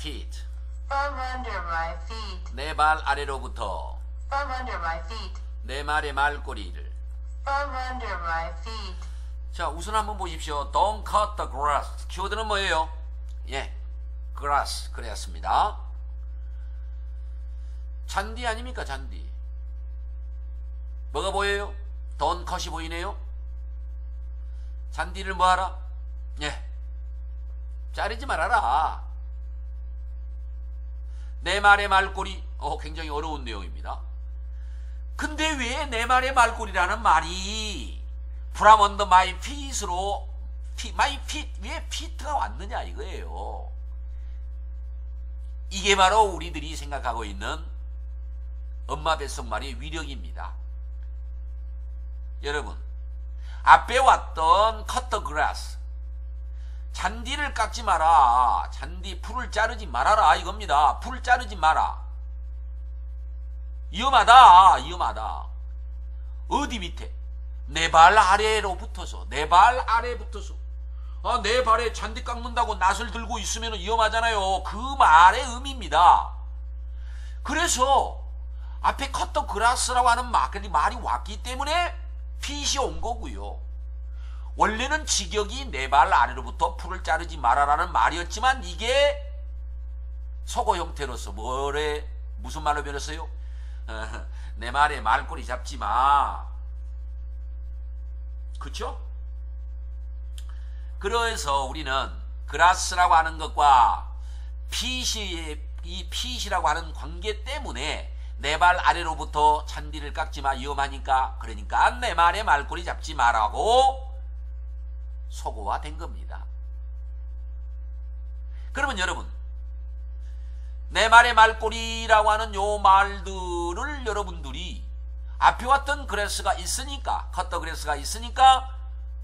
feet. From under my feet. 내 발 아래로부터 From under my feet. 내 말의 말꼬리를. From under my feet. 자, 우선 한번 보십시오. Don't cut the grass. 키워드는 뭐예요? 예, grass. 그랬습니다. 잔디 아닙니까, 잔디? 뭐가 보여요? Don't cut이 보이네요? 잔디를 뭐하라? 예, 자르지 말아라. 내 말의 말꼬리. 어, 굉장히 어려운 내용입니다. 근데 왜 내 말의 말꼬리라는 말이 from under my feet으로 feet, my feet 왜 feet가 왔느냐 이거예요. 이게 바로 우리들이 생각하고 있는 엄마 뱃속말의 위력입니다. 여러분 앞에 왔던 cut the grass 잔디를 깎지 마라. 잔디 풀을 자르지 말아라 이겁니다. 풀 자르지 마라. 위험하다. 위험하다. 어디 밑에? 내 발 아래로 붙어서 내 발 아래 붙어서 아, 내 발에 잔디 깎는다고 낫을 들고 있으면 위험하잖아요. 그 말의 의미입니다. 그래서 앞에 컷더 그라스라고 하는 말이 말이 왔기 때문에 핏이 온 거고요. 원래는 직역이 내 발 아래로부터 풀을 자르지 마라라는 말이었지만 이게 속어 형태로서 뭐래 무슨 말로 변했어요? 어, 내 말에 말꼬리 잡지 마. 그쵸? 그래서 우리는 그라스라고 하는 것과 핏이 이 핏이라고 하는 관계 때문에 내 발 아래로부터 잔디를 깎지 마 위험하니까 그러니까 내 말에 말꼬리 잡지 마라고 소고화 된 겁니다. 그러면 여러분 내 말의 말꼬리라고 하는 요 말들을 여러분들이 앞에 왔던 그레스가 있으니까 컷더 그레스가 있으니까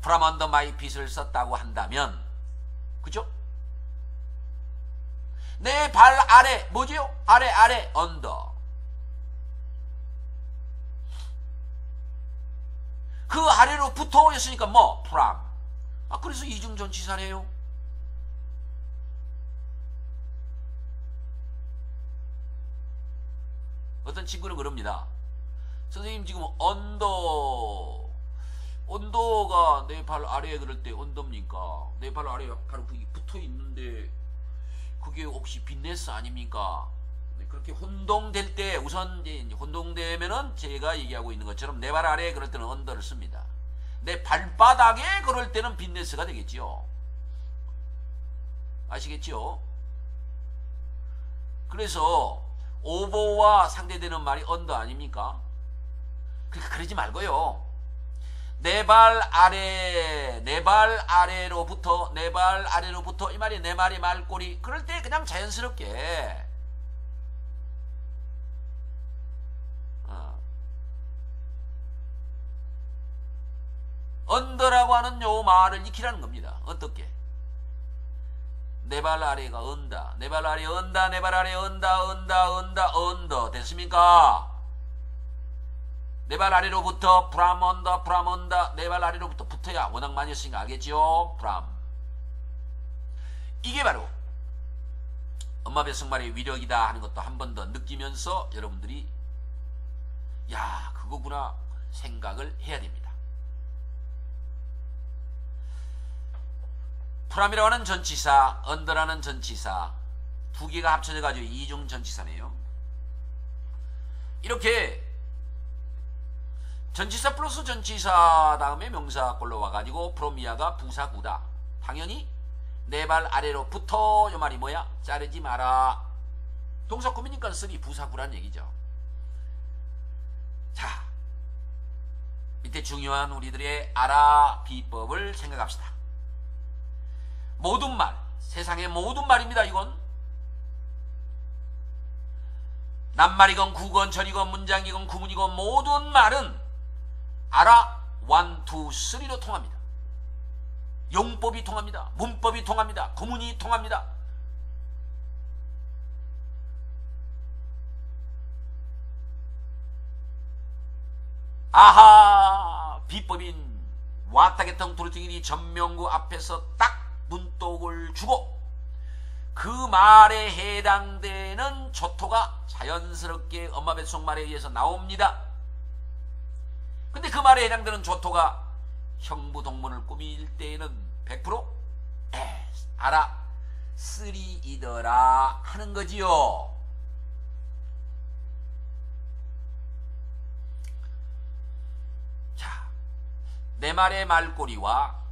my feet을 썼다고 한다면 그죠? 내 발 아래 뭐지요? 아래 아래 under 그 아래로 붙어 였으니까 뭐 from 아 그래서 이중전 치사네요 어떤 친구는 그럽니다. 선생님 지금 언더 under가 내 발 아래에 그럴 때 under입니까? 내 발 아래에 바로 그게 붙어 있는데 그게 혹시 beneath 아닙니까? 네, 그렇게 혼동될 때 우선 혼동되면은 제가 얘기하고 있는 것처럼 내 발 아래에 그럴 때는 under를 씁니다. 내 발바닥에 그럴 때는 beneath가 되겠지요. 아시겠지요? 그래서 오버와 상대되는 말이 under 아닙니까? 그러니까 그러지 말고요. 내 발 아래, 내 발 아래로부터, 내 발 아래로부터, 이 말이 내 말이 말꼬리. 그럴 때 그냥 자연스럽게, 어. 언더라고 하는 요 말을 익히라는 겁니다. 어떻게? 내 발 아래가 언다. 내 발 아래 언다. 내 발 아래 언다. 언다. 언다. 언더. 됐습니까? 내 발 아래로부터 프람 언다. 프람 언다. 내 발 아래로부터 붙어야 워낙 많이 했으니까 알겠죠? 프람. 이게 바로 엄마 뱃속말의 위력이다 하는 것도 한 번 더 느끼면서 여러분들이 야 그거구나 생각을 해야 됩니다. 프람이라고 하는 전치사, 언더라는 전치사 두 개가 합쳐져 가지고 이중 전치사네요. 이렇게 전치사 플러스 전치사 다음에 명사 꼴로 와가지고 from 이하가 부사구다. 당연히 내발 아래로 붙어 요 말이 뭐야? 자르지 마라. 동사 꾸미니까 three 부사구란 얘기죠. 자, 밑에 중요한 우리들의 알아 비법을 생각합시다. 모든 말, 세상의 모든 말입니다, 이건. 낱말이건 구건, 절이건, 문장이건, 구문이건 모든 말은 알아, 원, 투, 쓰리로 통합니다. 용법이 통합니다. 문법이 통합니다. 구문이 통합니다. 아하 비법인 왔다겠던 도르팅이 전명구 앞에서 딱 눈독을 주고 그 말에 해당되는 조토가 자연스럽게 엄마 뱃속 말에 의해서 나옵니다. 근데 그 말에 해당되는 조토가 형부 동문을 꾸밀 때에는 100% 에, 알아 쓰리이더라 하는 거지요. 자, 내 말의 말꼬리와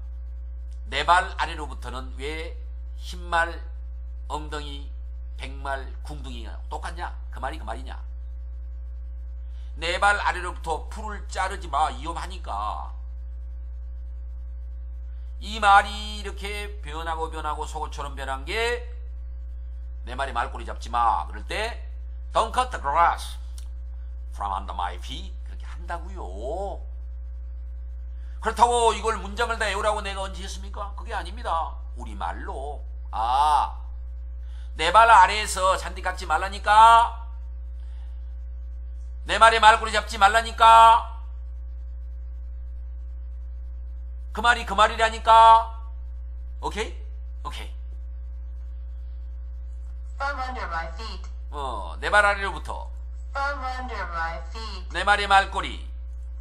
내발 아래로부터는 왜 흰말, 엉덩이, 백말, 궁둥이가 똑같냐? 그 말이 그 말이냐? 내발 아래로부터 풀을 자르지 마 위험하니까 이 말이 이렇게 변하고 변하고 속옷처럼 변한 게 내 말이 말꼬리 잡지 마 그럴 때 Don't cut the grass from under my feet 그렇게 한다고요 그렇다고 이걸 문장을 다 외우라고 내가 언제 했습니까? 그게 아닙니다 우리 말로 아 내 발 아래에서 잔디 깎지 말라니까 내 말에 말꼬리 잡지 말라니까 그 말이 그 말이라니까 오케이? 오케이 From under my feet. 어, 내 발 아래로부터 From under my feet. 내 말의 말꼬리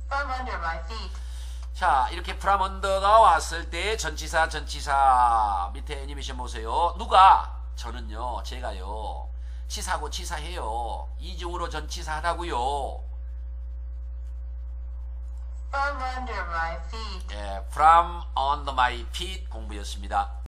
From under my feet. 자 이렇게 프라먼더가 왔을 때 전치사 전치사 밑에 애니메이션 보세요. 누가? 저는요 제가요. 치사고 치사해요. 이중으로 전치사 하다고요. From under my feet. 예, from on my feet 공부였습니다